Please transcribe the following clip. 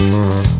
Mm-hmm.